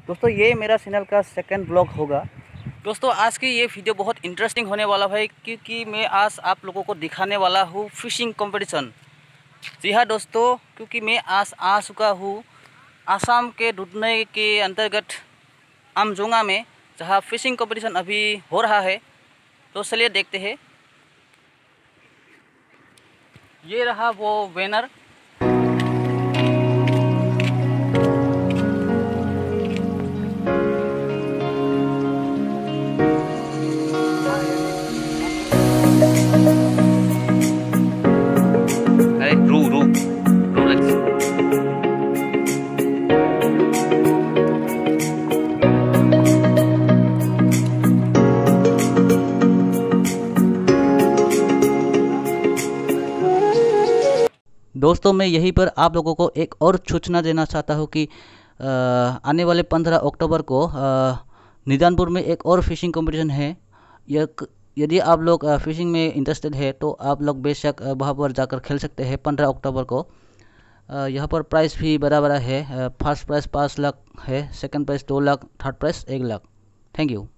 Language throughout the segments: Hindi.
दोस्तों, ये मेरा चैनल का सेकंड ब्लॉग होगा। दोस्तों, आज की ये वीडियो बहुत इंटरेस्टिंग होने वाला है, क्योंकि मैं आज आप लोगों को दिखाने वाला हूँ फिशिंग कंपटीशन जी हाँ दोस्तों, क्योंकि मैं आज आ चुका हूँ आसाम के दुधनई के अंतर्गत आमजोंगा में, जहाँ फिशिंग कंपटीशन अभी हो रहा है। तो चलिए देखते हैं। ये रहा वो बैनर दोस्तों मैं यहीं पर आप लोगों को एक और सूचना देना चाहता हूँ कि अ, आने वाले पंद्रह अक्टूबर को निदानपुर में एक और फिशिंग कंपटीशन है। यदि आप लोग फिशिंग में इंटरेस्टेड है तो आप लोग बेशक वहाँ पर जाकर खेल सकते हैं पंद्रह अक्टूबर को। यहाँ पर प्राइस भी बड़ा बड़ा है फ़र्स्ट प्राइस पाँच लाख है सेकंड प्राइस दो लाख थर्ड प्राइस एक लाख। थैंक यू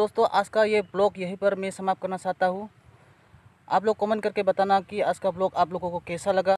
दोस्तों, आज का ये ब्लॉग यहीं पर मैं समाप्त करना चाहता हूँ। आप लोग कमेंट करके बताना कि आज का ब्लॉग आप लोगों को कैसा लगा।